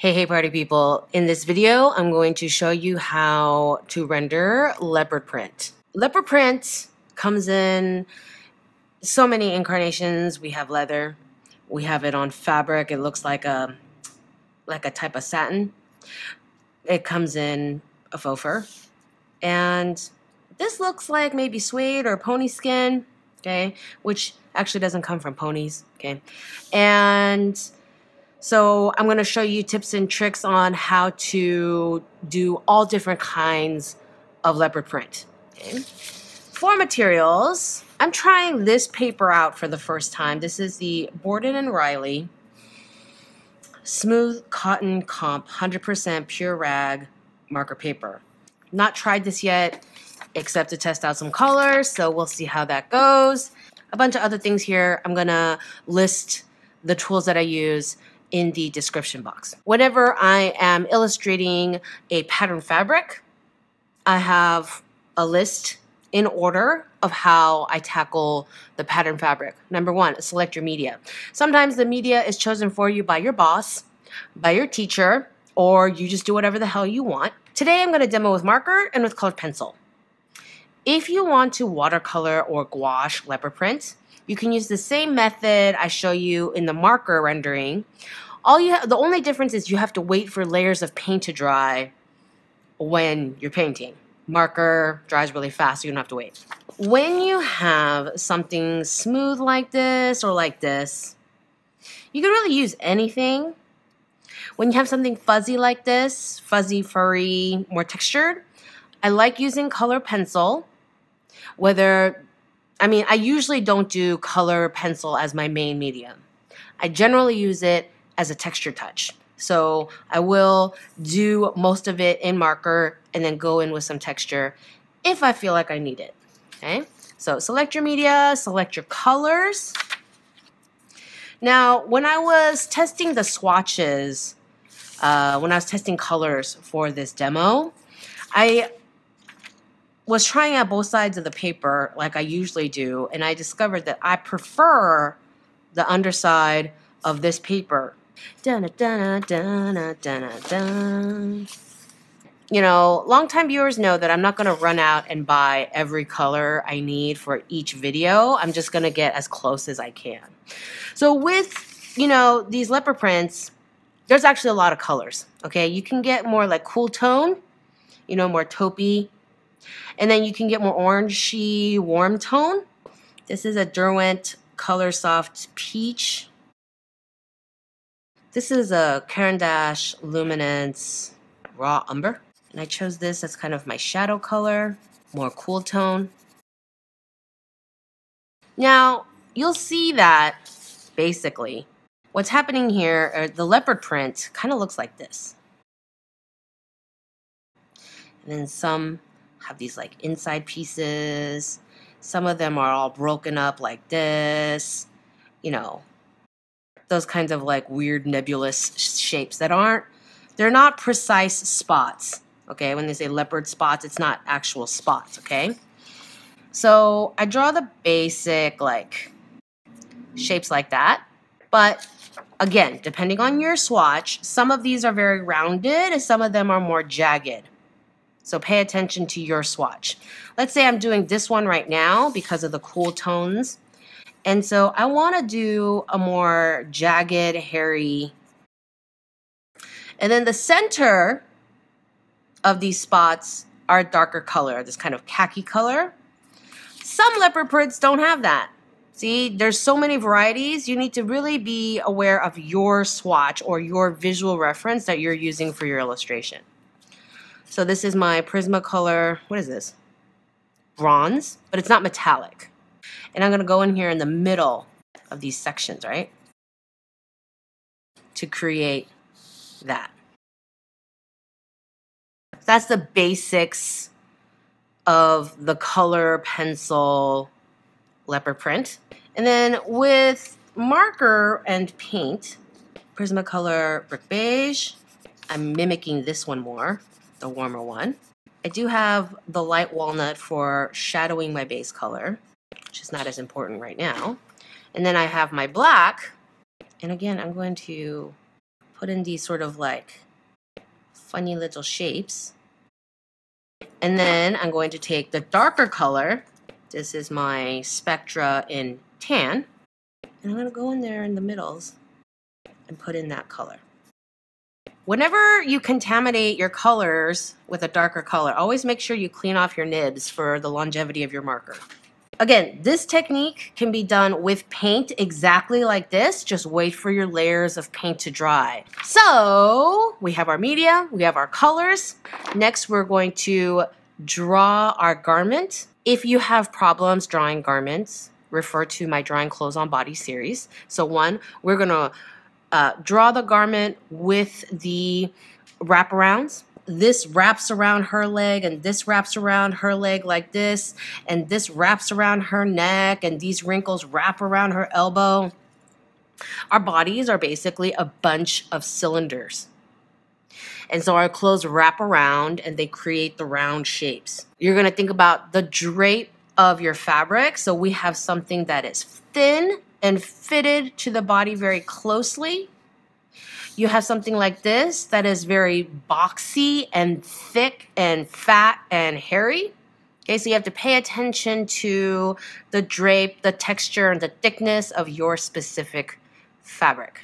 Hey, hey party people. In this video, I'm going to show you how to render leopard print. Leopard print comes in so many incarnations. We have leather. We have it on fabric. It looks like a like a type of satin. It comes in a faux fur. And this looks like maybe suede or pony skin, okay, which actually doesn't come from ponies, okay. And so I'm going to show you tips and tricks on how to do all different kinds of leopard print. Okay. For materials, I'm trying this paper out for the first time. This is the Borden and Riley Smooth Cotton Comp 100% Pure Rag marker paper. Not tried this yet, except to test out some colors, so we'll see how that goes. A bunch of other things here. I'm going to list the tools that I use in the description box. Whenever I am illustrating a pattern fabric, I have a list in order of how I tackle the pattern fabric. Number one, select your media. Sometimes the media is chosen for you by your boss, by your teacher, or you just do whatever the hell you want. Today I'm going to demo with marker and with colored pencil. If you want to watercolor or gouache leopard print, you can use the same method I show you in the marker rendering. All you have the only difference is you have to wait for layers of paint to dry when you're painting. Marker dries really fast, so you don't have to wait. When you have something smooth like this or like this, you can really use anything. When you have something fuzzy like this, fuzzy, furry, more textured, I like using color pencil. Whether I mean, I usually don't do color pencil as my main medium. I generally use it as a texture touch. So I will do most of it in marker and then go in with some texture if I feel like I need it. Okay, so select your media, select your colors. Now, when I was testing the swatches, uh, when I was testing colors for this demo, I was trying out both sides of the paper like I usually do, and I discovered that I prefer the underside of this paper. You know, longtime viewers know that I'm not going to run out and buy every color I need for each video. I'm just going to get as close as I can. So with, you know, these leopard prints, there's actually a lot of colors, okay? You can get more like cool tone, you know, more taupey, and then you can get more orangey, warm tone. This is a Derwent Color Soft Peach. This is a Caran d'Ache Luminance Raw Umber. And I chose this as kind of my shadow color, more cool tone. Now, you'll see that basically what's happening here, the leopard print kind of looks like this. And then some have these like inside pieces. Some of them are all broken up like this. You know, those kinds of like weird nebulous shapes that aren't, they're not precise spots. Okay, when they say leopard spots, it's not actual spots. Okay, so I draw the basic like shapes like that. But again, depending on your swatch, some of these are very rounded and some of them are more jagged. So pay attention to your swatch. Let's say I'm doing this one right now because of the cool tones. And so I want to do a more jagged, hairy. And then the center of these spots are a darker color, this kind of khaki color. Some leopard prints don't have that. See, there's so many varieties. You need to really be aware of your swatch or your visual reference that you're using for your illustration. So this is my Prismacolor, what is this? Bronze, but it's not metallic. And I'm going to go in here in the middle of these sections, right? To create that. That's the basics of the color pencil leopard print. And then with marker and paint, Prismacolor Brick Beige, I'm mimicking this one more the warmer one. I do have the light walnut for shadowing my base color, which is not as important right now. And then I have my black, and again, I'm going to put in these sort of like funny little shapes. And then I'm going to take the darker color. This is my Spectra in tan. And I'm going to go in there in the middles and put in that color. Whenever you contaminate your colors with a darker color, always make sure you clean off your nibs for the longevity of your marker. Again, this technique can be done with paint exactly like this. Just wait for your layers of paint to dry. So we have our media, we have our colors. Next, we're going to draw our garment. If you have problems drawing garments, refer to my Drawing Clothes on Body series. So one, we're going to uh, draw the garment with the wraparounds this wraps around her leg and this wraps around her leg like this and this wraps around her neck and these wrinkles wrap around her elbow. Our bodies are basically a bunch of cylinders. And so our clothes wrap around and they create the round shapes. You're going to think about the drape of your fabric. So we have something that is thin and fitted to the body very closely you have something like this that is very boxy and thick and fat and hairy. Okay, so you have to pay attention to the drape, the texture, and the thickness of your specific fabric.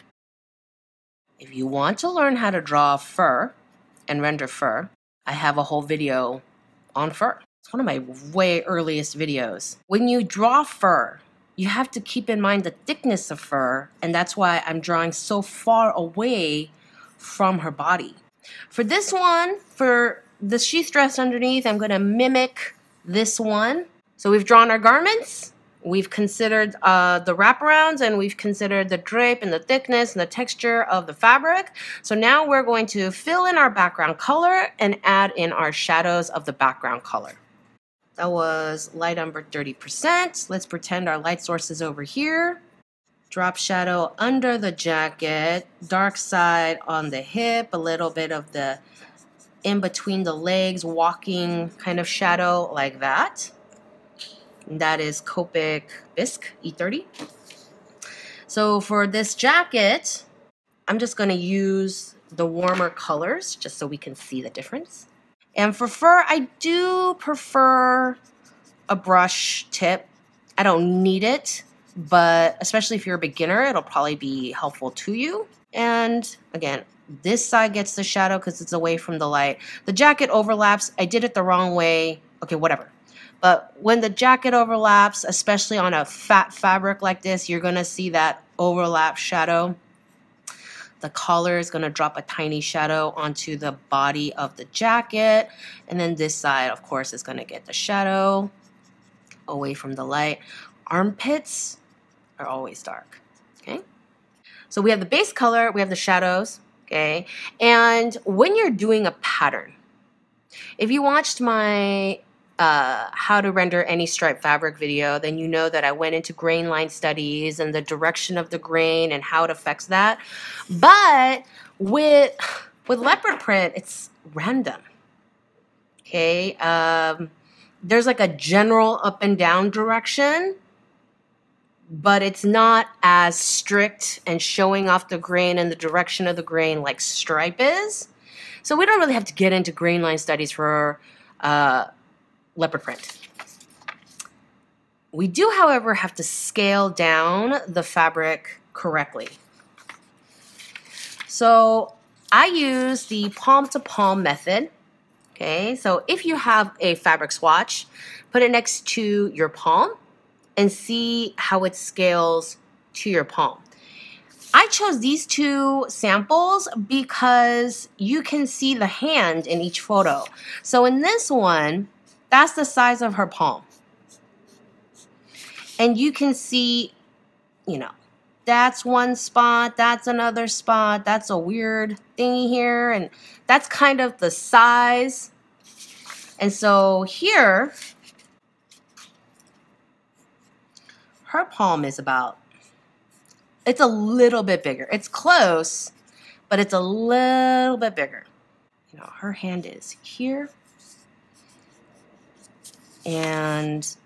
If you want to learn how to draw fur and render fur, I have a whole video on fur. It's one of my way earliest videos. When you draw fur, you have to keep in mind the thickness of fur, and that's why I'm drawing so far away from her body. For this one, for the sheath dress underneath, I'm going to mimic this one. So we've drawn our garments, we've considered uh, the wraparounds, and we've considered the drape and the thickness and the texture of the fabric. So now we're going to fill in our background color and add in our shadows of the background color. That was light umber 30%. Let's pretend our light source is over here. Drop shadow under the jacket, dark side on the hip, a little bit of the in between the legs, walking kind of shadow like that. And that is Copic Bisque E30. So for this jacket, I'm just going to use the warmer colors just so we can see the difference. And for fur, I do prefer a brush tip. I don't need it, but especially if you're a beginner, it'll probably be helpful to you. And again, this side gets the shadow because it's away from the light. The jacket overlaps. I did it the wrong way. Okay, whatever. But when the jacket overlaps, especially on a fat fabric like this, you're going to see that overlap shadow. The collar is going to drop a tiny shadow onto the body of the jacket. And then this side, of course, is going to get the shadow away from the light. Armpits are always dark, okay? So we have the base color, we have the shadows, okay? And when you're doing a pattern, if you watched my uh, how to render any stripe fabric video, then you know that I went into grain line studies and the direction of the grain and how it affects that. But with with leopard print, it's random. Okay, um, there's like a general up and down direction, but it's not as strict and showing off the grain and the direction of the grain like stripe is. So we don't really have to get into grain line studies for uh, leopard print. We do, however, have to scale down the fabric correctly. So I use the palm to palm method. Okay, so if you have a fabric swatch, put it next to your palm and see how it scales to your palm. I chose these two samples because you can see the hand in each photo. So in this one, that's the size of her palm. And you can see, you know, that's one spot, that's another spot, that's a weird thingy here, and that's kind of the size. And so here, her palm is about, it's a little bit bigger. It's close, but it's a little bit bigger. You know, her hand is here and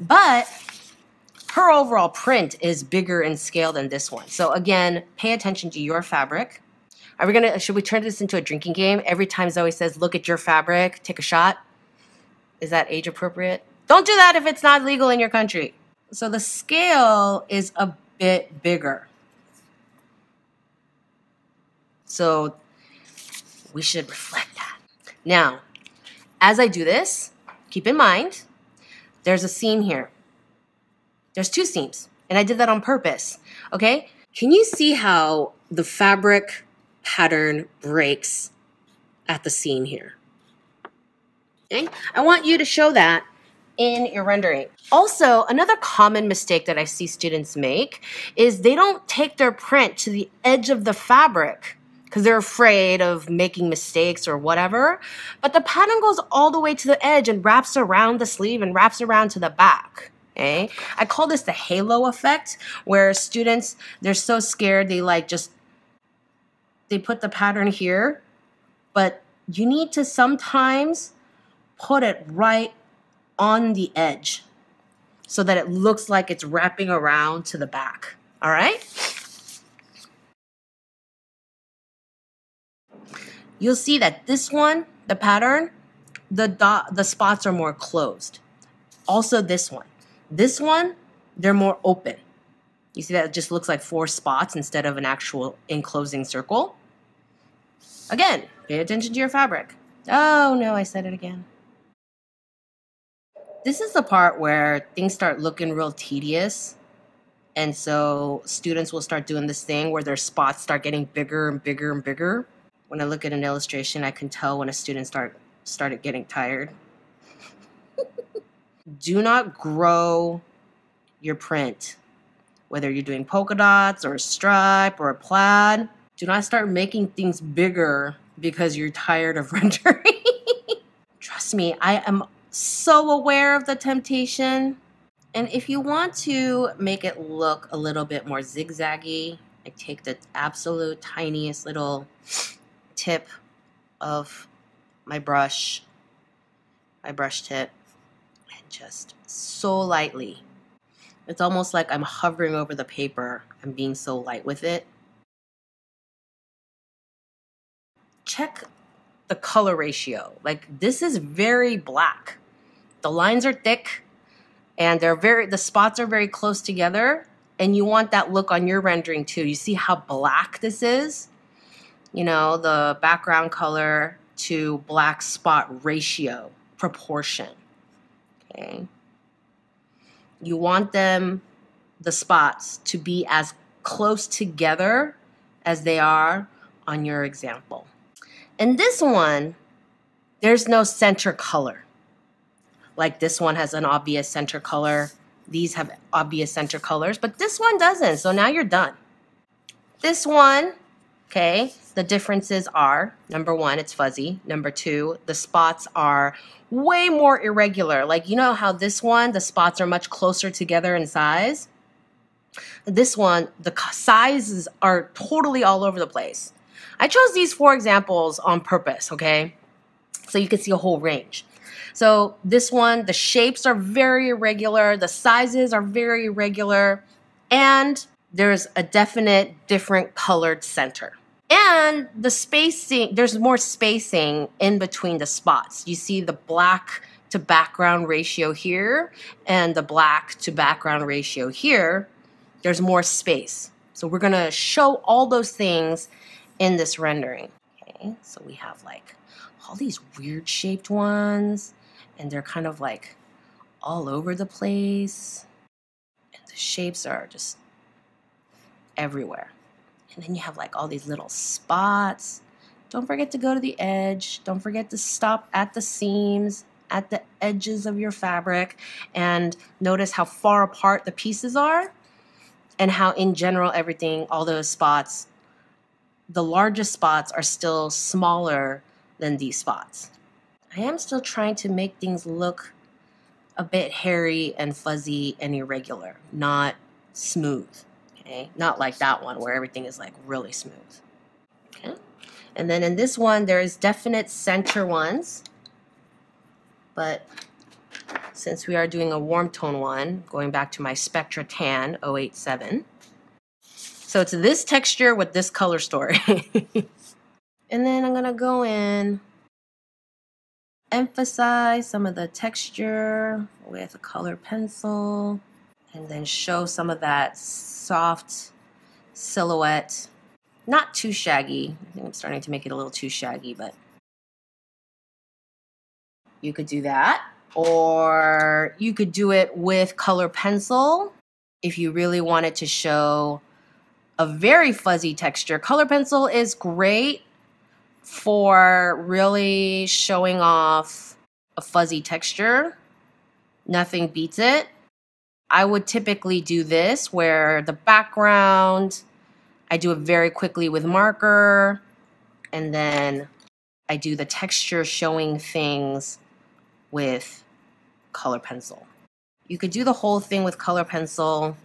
but her overall print is bigger in scale than this one. So again, pay attention to your fabric. Are we gonna, should we turn this into a drinking game? Every time Zoe says, look at your fabric, take a shot. Is that age appropriate? Don't do that if it's not legal in your country. So the scale is a bit bigger. So we should reflect that. Now, as I do this, keep in mind, there's a seam here. There's two seams, and I did that on purpose, okay? Can you see how the fabric pattern breaks at the seam here? Okay? I want you to show that in your rendering. Also, another common mistake that I see students make is they don't take their print to the edge of the fabric because they're afraid of making mistakes or whatever. But the pattern goes all the way to the edge and wraps around the sleeve and wraps around to the back. Okay? I call this the halo effect, where students, they're so scared they like just, they put the pattern here, but you need to sometimes put it right on the edge so that it looks like it's wrapping around to the back. All right? You'll see that this one, the pattern, the dot, the spots are more closed. Also this one. This one, they're more open. You see that it just looks like four spots instead of an actual enclosing circle. Again, pay attention to your fabric. Oh no, I said it again. This is the part where things start looking real tedious. And so students will start doing this thing where their spots start getting bigger and bigger and bigger. When I look at an illustration, I can tell when a student start started getting tired. Do not grow your print, whether you're doing polka dots or a stripe or a plaid. Do not start making things bigger because you're tired of rendering. Trust me, I am so aware of the temptation. And if you want to make it look a little bit more zigzaggy, I take the absolute tiniest little tip of my brush, my brush tip, and just so lightly. It's almost like I'm hovering over the paper. I'm being so light with it. Check the color ratio. Like this is very black. The lines are thick and they're very the spots are very close together and you want that look on your rendering too. You see how black this is? You know, the background color to black spot ratio proportion. Okay. You want them the spots to be as close together as they are on your example. In this one, there's no center color. Like this one has an obvious center color. These have obvious center colors, but this one doesn't. So now you're done. This one, okay, the differences are number one, it's fuzzy. Number two, the spots are way more irregular. Like, you know how this one, the spots are much closer together in size? This one, the sizes are totally all over the place. I chose these four examples on purpose, okay? So you can see a whole range. So this one, the shapes are very irregular, the sizes are very irregular, and there's a definite different colored center. And the spacing, there's more spacing in between the spots. You see the black to background ratio here and the black to background ratio here. There's more space. So we're gonna show all those things in this rendering. Okay, so we have like all these weird shaped ones and they're kind of like all over the place. And the shapes are just everywhere. And then you have like all these little spots. Don't forget to go to the edge. Don't forget to stop at the seams, at the edges of your fabric, and notice how far apart the pieces are and how, in general, everything, all those spots, the largest spots are still smaller than these spots. I am still trying to make things look a bit hairy and fuzzy and irregular, not smooth. Okay, not like that one where everything is like really smooth. Okay, and then in this one, there is definite center ones, but since we are doing a warm tone one, going back to my Spectra Tan 087. So it's this texture with this color story. And then I'm going to go in, emphasize some of the texture with a color pencil, and then show some of that soft silhouette. Not too shaggy. I think I'm starting to make it a little too shaggy, but you could do that. Or you could do it with color pencil if you really wanted to show a very fuzzy texture. Color pencil is great for really showing off a fuzzy texture. Nothing beats it. I would typically do this where the background, I do it very quickly with marker, and then I do the texture showing things with color pencil. You could do the whole thing with color pencil.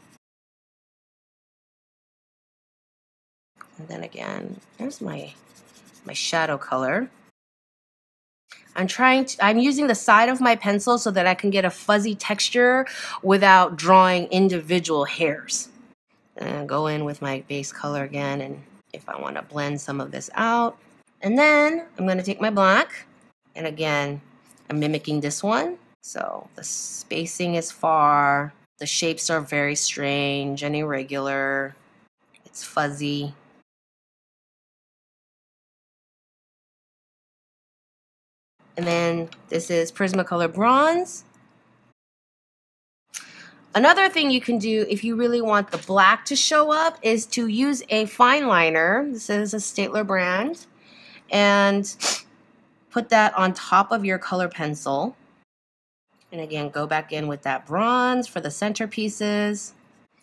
And then again, there's my, my shadow color. I'm trying to, I'm using the side of my pencil so that I can get a fuzzy texture without drawing individual hairs. And go in with my base color again and if I want to blend some of this out. And then I'm going to take my black and again, I'm mimicking this one. So the spacing is far. The shapes are very strange and irregular. It's fuzzy. And then this is Prismacolor Bronze. Another thing you can do if you really want the black to show up is to use a fine liner. This is a Staedtler brand. And put that on top of your color pencil. And again, go back in with that bronze for the centerpieces.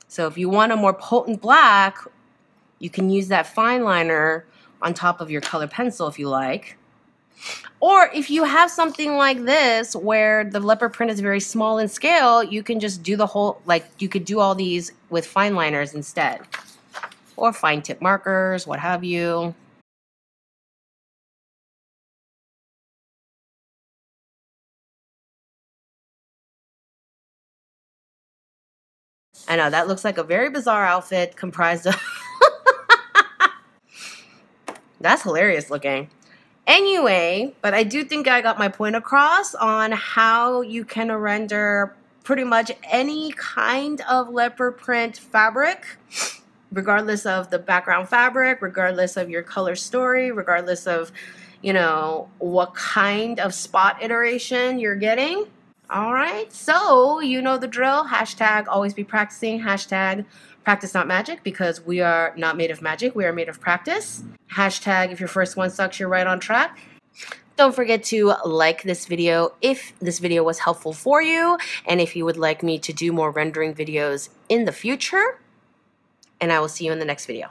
So if you want a more potent black, you can use that fine liner on top of your color pencil if you like. Or if you have something like this where the leopard print is very small in scale, you can just do the whole, like you could do all these with fine liners instead. Or fine tip markers, what have you. I know that looks like a very bizarre outfit comprised of. That's hilarious looking. Anyway, but I do think I got my point across on how you can render pretty much any kind of leopard print fabric, regardless of the background fabric, regardless of your color story, regardless of, you know, what kind of spot iteration you're getting. All right, so you know the drill. Hashtag always be practicing. Hashtag practice not magic because we are not made of magic. We are made of practice. Hashtag if your first one sucks, you're right on track. Don't forget to like this video if this video was helpful for you and if you would like me to do more rendering videos in the future. And I will see you in the next video.